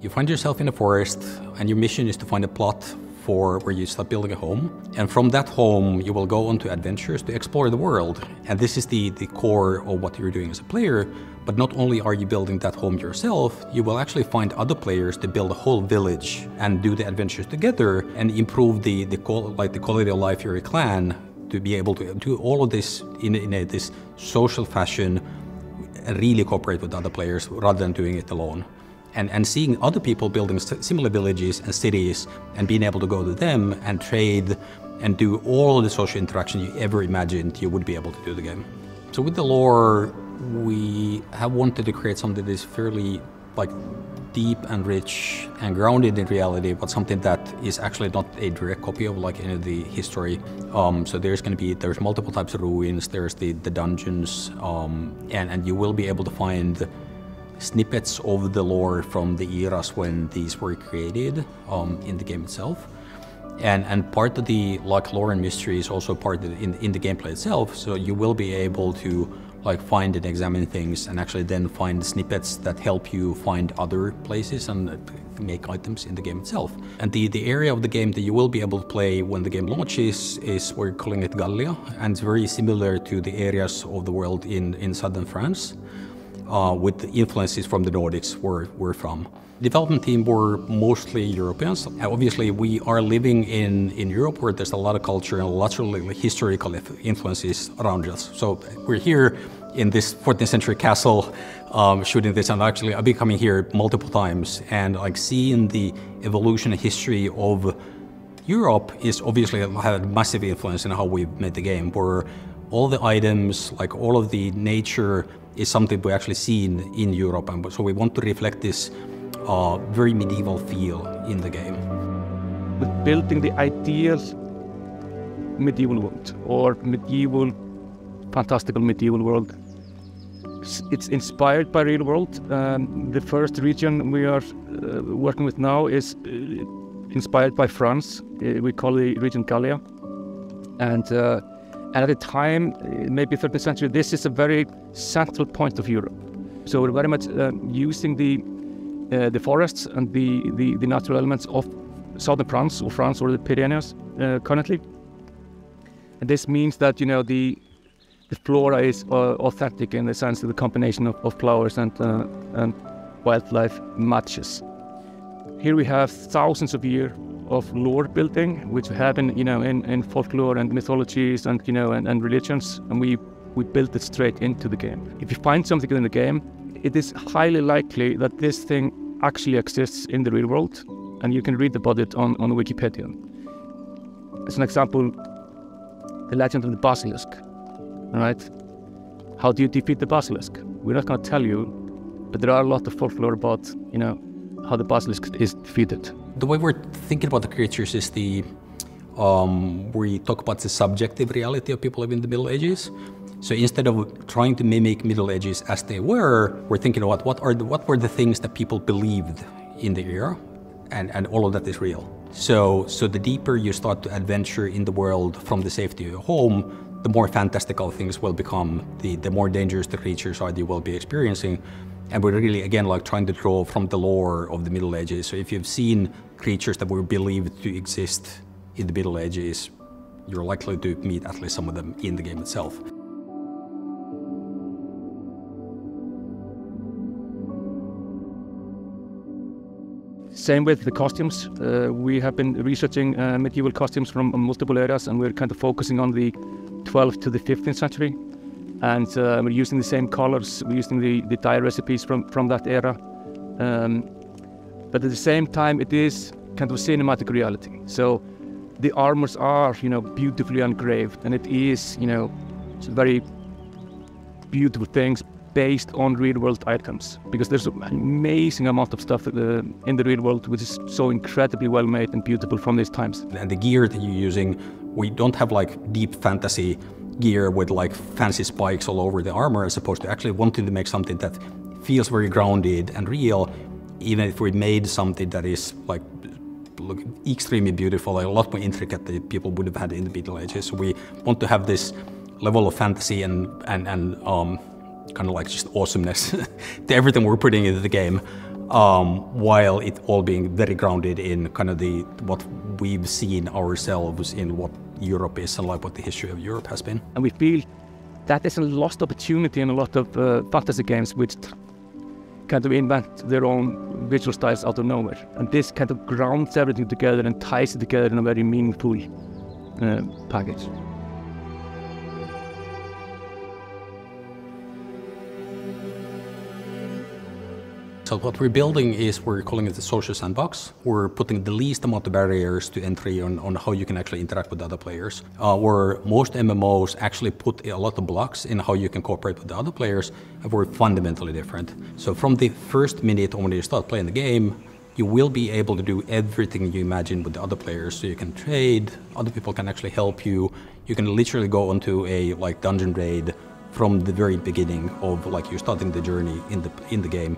You find yourself in a forest, and your mission is to find a plot for where you start building a home. And from that home, you will go on to adventures to explore the world. And this is the, the core of what you're doing as a player. But not only are you building that home yourself, you will actually find other players to build a whole village and do the adventures together and improve the, the like the quality of life of your clan to be able to do all of this in, in a, this social fashion and really cooperate with other players rather than doing it alone and, and seeing other people building similar villages and cities and being able to go to them and trade and do all the social interaction you ever imagined you would be able to do the game. So with the lore, we have wanted to create something that is fairly like deep and rich and grounded in reality, but something that is actually not a direct copy of like any of the history. Um, so there's going to be there's multiple types of ruins. There's the the dungeons, um, and and you will be able to find snippets of the lore from the eras when these were created um, in the game itself. And, and part of the like lore and mystery is also part of in, in the gameplay itself. So you will be able to like find and examine things and actually then find snippets that help you find other places and make items in the game itself. And the, the area of the game that you will be able to play when the game launches is we're calling it Gallia and it's very similar to the areas of the world in, in southern France uh, with the influences from the Nordics were, were from. Development team were mostly Europeans. Obviously, we are living in, in Europe where there's a lot of culture and lots of historical influences around us. So we're here in this 14th century castle um, shooting this and actually I've been coming here multiple times and like seeing the evolution and history of Europe is obviously had a massive influence in how we made the game where all the items, like all of the nature is something we actually see in, Europe. And so we want to reflect this uh, very medieval feel in the game. With building the ideal medieval world or medieval, fantastical medieval world, it's inspired by real world. Um, the first region we are uh, working with now is uh, inspired by France. Uh, we call the region Gallia. And uh, and at the time, maybe 13th century, this is a very central point of Europe. So we're very much uh, using the uh, the forests and the, the, the, natural elements of southern France or France or the Pyrenees uh, currently. And this means that you know the the flora is uh, authentic in the sense that the combination of, of flowers and uh, and wildlife matches. Here we have thousands of years of lore building, which happen, you know, in, in folklore and mythologies and you know and, and religions, and we we built it straight into the game. If you find something in the game, it is highly likely that this thing actually exists in the real world, and you can read about it on, on Wikipedia. As an example, the legend of the basilisk. All right, how do you defeat the basilisk? We're not going to tell you, but there are a lot of folklore about you know how the basilisk is fitted. The way we're thinking about the creatures is the um, we talk about the subjective reality of people living in the Middle Ages. So instead of trying to mimic Middle Ages as they were, we're thinking about what are the, what were the things that people believed in the era, and, and all of that is real. So so the deeper you start to adventure in the world from the safety of your home, the more fantastical things will become. The the more dangerous the creatures are that you will be experiencing. And we're really, again, like trying to draw from the lore of the Middle Ages. So if you've seen creatures that were believed to exist in the Middle Ages, you're likely to meet at least some of them in the game itself. Same with the costumes. Uh, we have been researching uh, medieval costumes from multiple areas, and we're kind of focusing on the 12th to the 15th century and uh, we're using the same colors, we're using the, the dye recipes from, from that era. Um, but at the same time, it is kind of a cinematic reality. So the armors are, you know, beautifully engraved, and it is, you know, very beautiful things based on real-world items. Because there's an amazing amount of stuff uh, in the real world which is so incredibly well made and beautiful from these times. And the gear that you're using, we don't have like deep fantasy gear with like fancy spikes all over the armor as opposed to actually wanting to make something that feels very grounded and real, even if we made something that is like look extremely beautiful, like a lot more intricate than people would have had in the Middle Ages. So we want to have this level of fantasy and and and um, kind of like just awesomeness to everything we're putting into the game. um, while it all being very grounded in kind of the what we've seen ourselves in what Europe is and like what the history of Europe has been. And we feel that is a lost opportunity in a lot of uh, fantasy games which kind of invent their own visual styles out of nowhere. And this kind of grounds everything together and ties it together in a very meaningful uh, package. So what we're building is we're calling it the social sandbox. We're putting the least amount of barriers to entry on, on how you can actually interact with other players. Uh, where most MMOs actually put a lot of blocks in how you can cooperate with the other players, and we're fundamentally different. So from the first minute when you start playing the game, you will be able to do everything you imagine with the other players. So you can trade, other people can actually help you. You can literally go onto a like dungeon raid from the very beginning of like you starting the journey in the in the game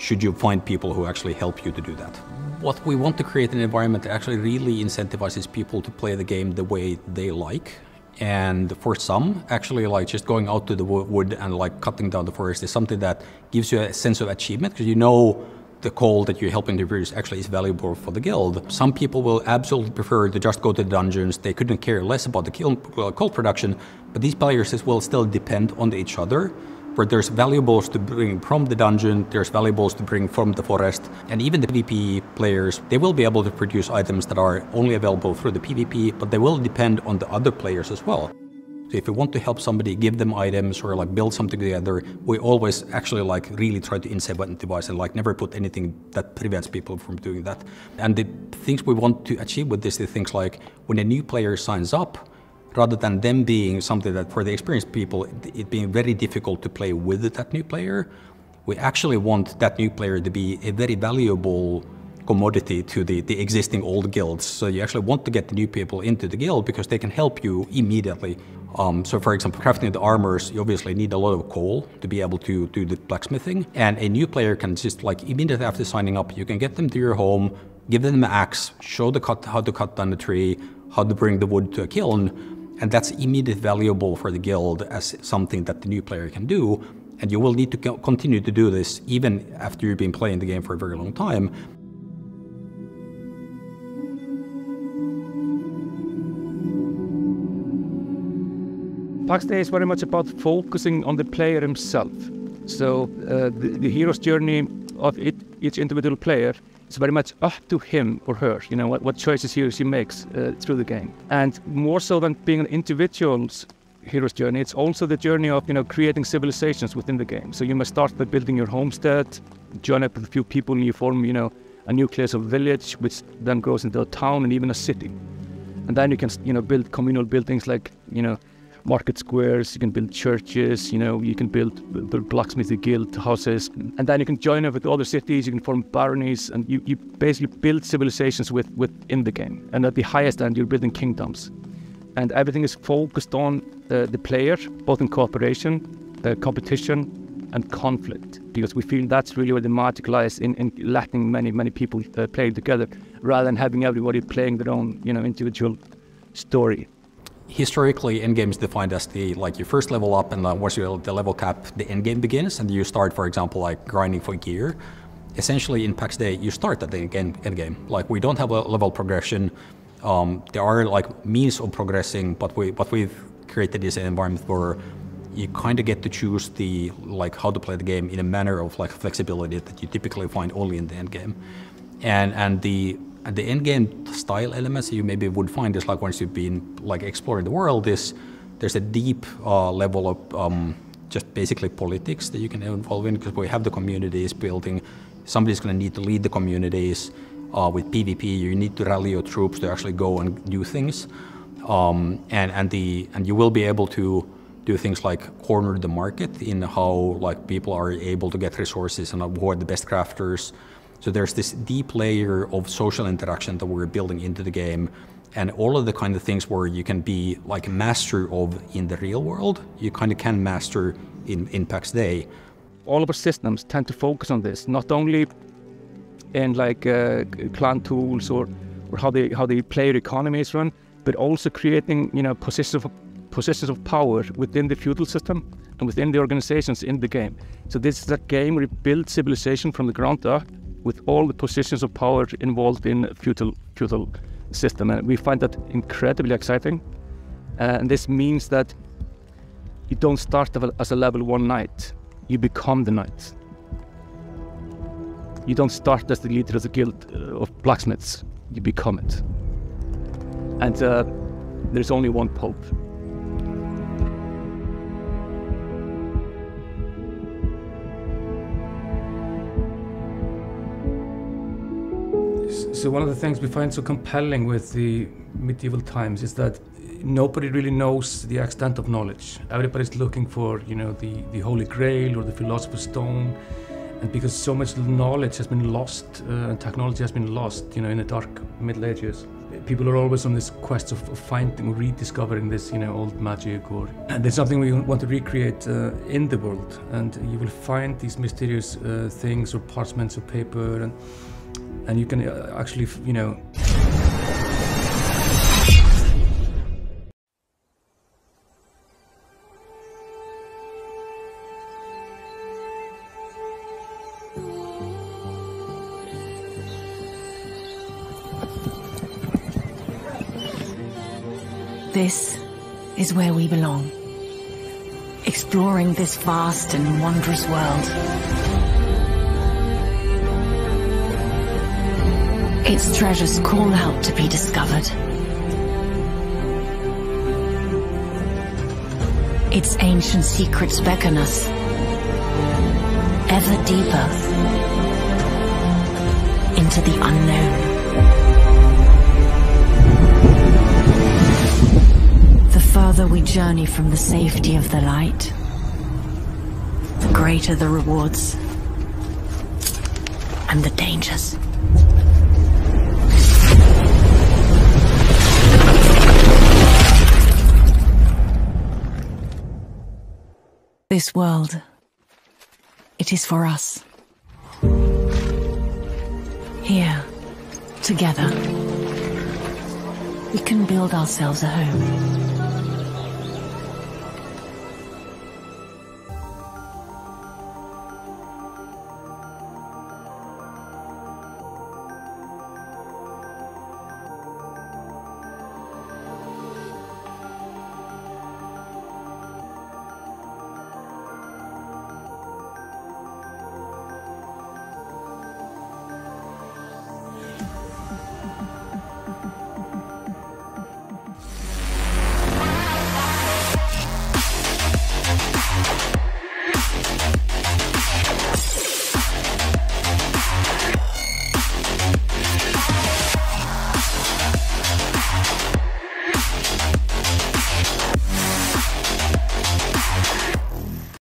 should you find people who actually help you to do that. What we want to create an environment that actually really incentivizes people to play the game the way they like. And for some, actually, like just going out to the wood and like cutting down the forest is something that gives you a sense of achievement because you know the coal that you're helping to produce actually is valuable for the guild. Some people will absolutely prefer to just go to the dungeons. They couldn't care less about the uh, coal production, but these players will still depend on each other where there's valuables to bring from the dungeon, there's valuables to bring from the forest, and even the PvP players, they will be able to produce items that are only available through the PvP, but they will depend on the other players as well. So if you want to help somebody give them items or like build something together, we always actually like really try to incentivize and like never put anything that prevents people from doing that. And the things we want to achieve with this, the things like when a new player signs up, rather than them being something that for the experienced people, it being very difficult to play with that new player, we actually want that new player to be a very valuable commodity to the, the existing old guilds. So you actually want to get the new people into the guild because they can help you immediately. Um, so for example, crafting the armors, you obviously need a lot of coal to be able to do the blacksmithing. And a new player can just like immediately after signing up, you can get them to your home, give them an axe, show the cut, how to cut down the tree, how to bring the wood to a kiln, and that's immediately valuable for the guild as something that the new player can do. And you will need to continue to do this even after you've been playing the game for a very long time. Pax Dei is very much about focusing on the player himself. So uh, the, the hero's journey of it, each individual player it's very much up to him or her, you know, what, what choices he or she makes uh, through the game. And more so than being an individual's hero's journey, it's also the journey of, you know, creating civilizations within the game. So you must start by building your homestead, join up with a few people and you form, you know, a nucleus of village, which then grows into a town and even a city. And then you can, you know, build communal buildings like, you know, market squares, you can build churches, you know, you can build, build blacksmithing guild houses, and then you can join up with other cities, you can form baronies, and you, you basically build civilizations with, within the game. And at the highest end, you're building kingdoms. And everything is focused on uh, the player, both in cooperation, uh, competition, and conflict, because we feel that's really where the magic lies in, in letting many, many people uh, play together, rather than having everybody playing their own, you know, individual story historically endgame is defined as the like you first level up and then once you the level cap the endgame begins and you start for example like grinding for gear. Essentially in Pax Dei you start at the end, endgame. Like we don't have a level progression. Um, there are like means of progressing but we but we've created this environment where you kind of get to choose the like how to play the game in a manner of like flexibility that you typically find only in the endgame. And and the and the end-game style elements you maybe would find is like once you've been like exploring the world is there's a deep uh, level of um, just basically politics that you can involve in because we have the communities building. Somebody's going to need to lead the communities. Uh, with PvP, you need to rally your troops to actually go and do things, um, and and the and you will be able to do things like corner the market in how like people are able to get resources and are the best crafters so there's this deep layer of social interaction that we're building into the game and all of the kind of things where you can be like a master of in the real world, you kind of can master in, in Pax Dei. All of our systems tend to focus on this, not only in like uh, clan tools or, or how the how the player economy is run, but also creating you know positions of positions of power within the feudal system and within the organizations in the game. So this is a game where you build civilization from the ground up with all the positions of power involved in feudal feudal system, and we find that incredibly exciting. and this means that you don't start as a level one knight; you become the knight. You don't start as the leader of the guild uh, of blacksmiths; you become it. And uh, there's only one pope. So one of the things we find so compelling with the medieval times is that nobody really knows the extent of knowledge. Everybody's looking for, you know, the, the Holy Grail or the Philosopher's Stone. And because so much knowledge has been lost uh, and technology has been lost, you know, in the dark Middle Ages, people are always on this quest of, of finding or rediscovering this, you know, old magic or... And it's something we want to recreate uh, in the world. And you will find these mysterious uh, things or parchments of paper and and you can uh, actually, you know, This is where we belong. Exploring this vast and wondrous world. Its treasures call out to be discovered. Its ancient secrets beckon us ever deeper into the unknown. The further we journey from the safety of the light, the greater the rewards and the dangers. This world, it is for us. Here, together, we can build ourselves a home.